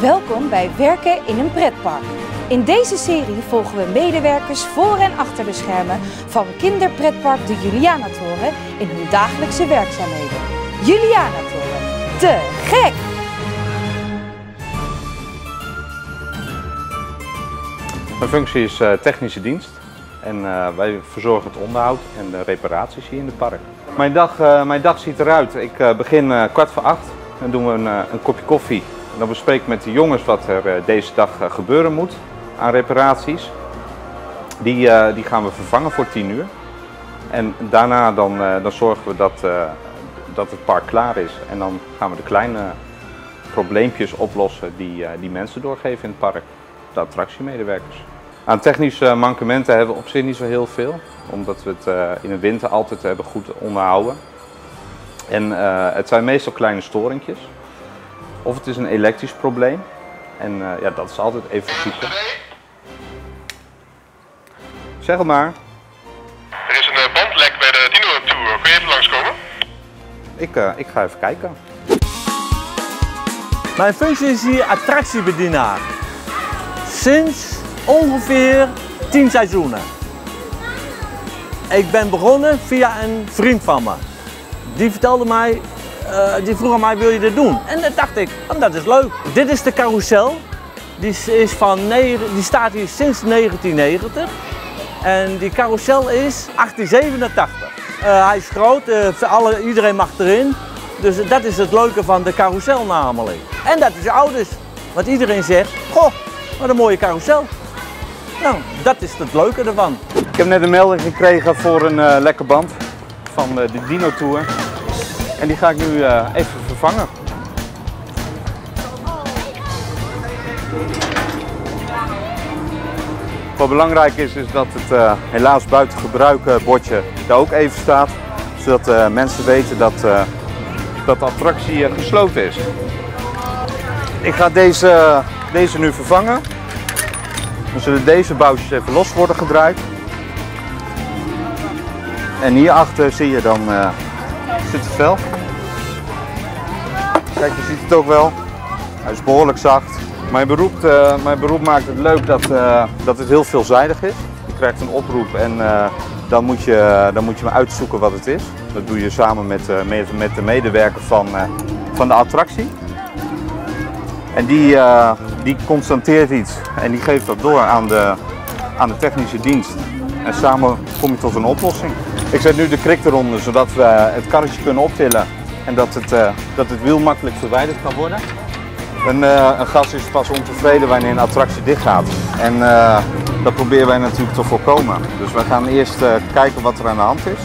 Welkom bij Werken in een pretpark. In deze serie volgen we medewerkers voor en achter de schermen van kinderpretpark de Juliana-toren in hun dagelijkse werkzaamheden. Juliana-toren, te gek! Mijn functie is uh, technische dienst en uh, wij verzorgen het onderhoud en de reparaties hier in het park. Mijn dag, uh, mijn dag ziet eruit. Ik begin kwart voor acht. Dan doen we een, een kopje koffie. Dan bespreek ik met de jongens wat er deze dag gebeuren moet aan reparaties. Die, die gaan we vervangen voor 10 uur. En daarna dan, dan zorgen we dat, dat het park klaar is. En dan gaan we de kleine probleempjes oplossen die, die mensen doorgeven in het park. De attractiemedewerkers. Aan technische mankementen hebben we op zich niet zo heel veel, omdat we het in de winter altijd hebben goed onderhouden. En het zijn meestal kleine storingjes. Of het is een elektrisch probleem. En uh, ja, dat is altijd even zoeken. Zeg het maar. Er is een bandlek bij de Dino Tour. Kun je even langskomen? Ik, ik ga even kijken. Mijn functie is hier attractiebedienaar. Sinds ongeveer 10 seizoenen. Ik ben begonnen via een vriend van me. Die vertelde mij, uh, die vroeg aan mij, wil je dit doen? En dan dacht ik, oh, dat is leuk. Dit is de carousel. Die, is van, die staat hier sinds 1990. En die carousel is 1887. Uh, hij is groot, uh, alle, iedereen mag erin. Dus dat is het leuke van de carousel namelijk. En dat is ouders. Want iedereen zegt, goh, wat een mooie carousel. Nou, dat is het leuke ervan. Ik heb net een melding gekregen voor een uh, lekke band van de Dino Tour. En die ga ik nu uh, even vervangen. Wat belangrijk is, is dat het helaas buiten gebruik bordje daar ook even staat. Zodat mensen weten dat, dat de attractie gesloten is. Ik ga deze, deze nu vervangen. Dan zullen deze boutjes even los worden gedraaid. En hierachter zie je dan zit het vel. Kijk, je ziet het ook wel. Hij is behoorlijk zacht. Mijn beroep, uh, mijn beroep maakt het leuk dat, uh, dat het heel veelzijdig is. Je krijgt een oproep en dan, moet je, dan moet je maar uitzoeken wat het is. Dat doe je samen met, met, met de medewerker van, van de attractie. En die, die constateert iets en die geeft dat door aan de, aan de technische dienst. En samen kom je tot een oplossing. Ik zet nu de krik eronder zodat we het karretje kunnen optillen en dat het, uh, dat het wiel makkelijk verwijderd kan worden. Een, uh, een gast is pas ontevreden wanneer een attractie dicht gaat. En dat proberen wij natuurlijk te voorkomen. Dus we gaan eerst kijken wat er aan de hand is.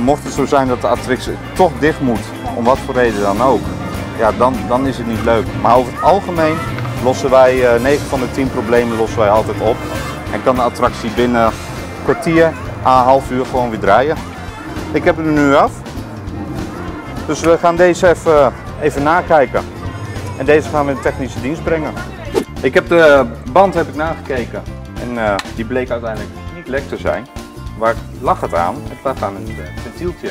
mocht het zo zijn dat de attractie toch dicht moet, om wat voor reden dan ook, ja, dan, dan is het niet leuk. Maar over het algemeen lossen wij uh, 9 van de 10 problemen lossen wij altijd op. En kan de attractie binnen kwartier à een half uur gewoon weer draaien. Ik heb hem nu af. Dus we gaan deze even, even nakijken. En deze gaan we in de technische dienst brengen. Ik heb de band heb ik nagekeken. En uh, die bleek uiteindelijk niet lek te zijn. Waar lag het aan? Het lag aan een ventieltje.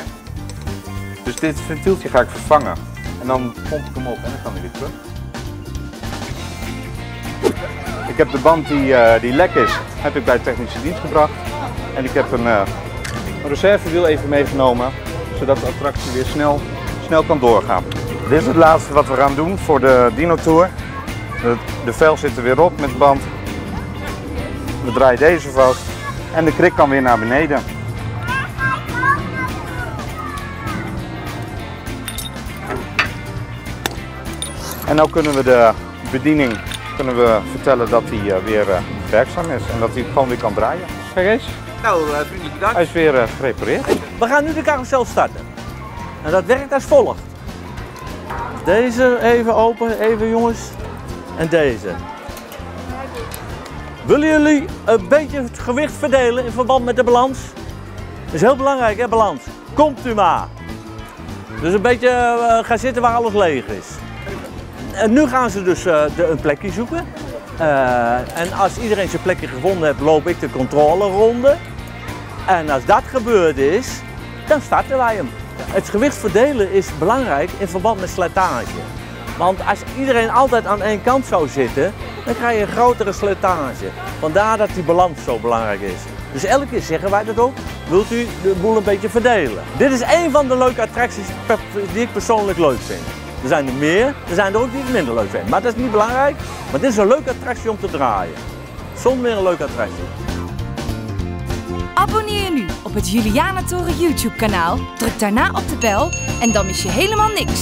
Dus dit ventieltje ga ik vervangen. En dan pomp ik hem op en dan kan hij weer terug. Ik heb de band die, uh, die lek is, heb ik bij de technische dienst gebracht. En ik heb een, uh, een reservewiel even meegenomen, zodat de attractie weer snel, snel kan doorgaan. Dit is het laatste wat we gaan doen voor de Dino Tour. De, de vel zit er weer op met de band. We draaien deze vast en de krik kan weer naar beneden. En nu kunnen we de bediening kunnen we vertellen dat hij uh, weer uh, werkzaam is en dat hij gewoon weer kan draaien. Kijk eens. Nou, uh, vriendelijk bedankt. Hij is weer gerepareerd. We gaan nu de carousel starten. En dat werkt als volgt. Deze even open, even jongens. En deze. Willen jullie een beetje het gewicht verdelen in verband met de balans? Dat is heel belangrijk, hè, balans. Komt u maar. Dus een beetje gaan zitten waar alles leeg is. En nu gaan ze dus uh, de, een plekje zoeken. Uh, en als iedereen zijn plekje gevonden heeft, loop ik de controleronde. En als dat gebeurd is, dan starten wij hem. Het gewicht verdelen is belangrijk in verband met slijtage. Want als iedereen altijd aan één kant zou zitten, dan krijg je een grotere slijtage. Vandaar dat die balans zo belangrijk is. Dus elke keer zeggen wij dat ook, wilt u de boel een beetje verdelen. Dit is een van de leuke attracties die ik persoonlijk leuk vind. Er zijn er meer, er zijn er ook ik minder leuk vind. Maar dat is niet belangrijk, maar dit is een leuke attractie om te draaien. Zonder meer een leuke attractie. Abonneer je nu op het Julianatoren YouTube kanaal, druk daarna op de bel en dan mis je helemaal niks.